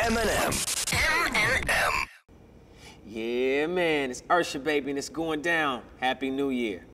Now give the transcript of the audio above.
Eminem. Eminem. Yeah, man, it's Ursha, baby, and it's going down. Happy New Year.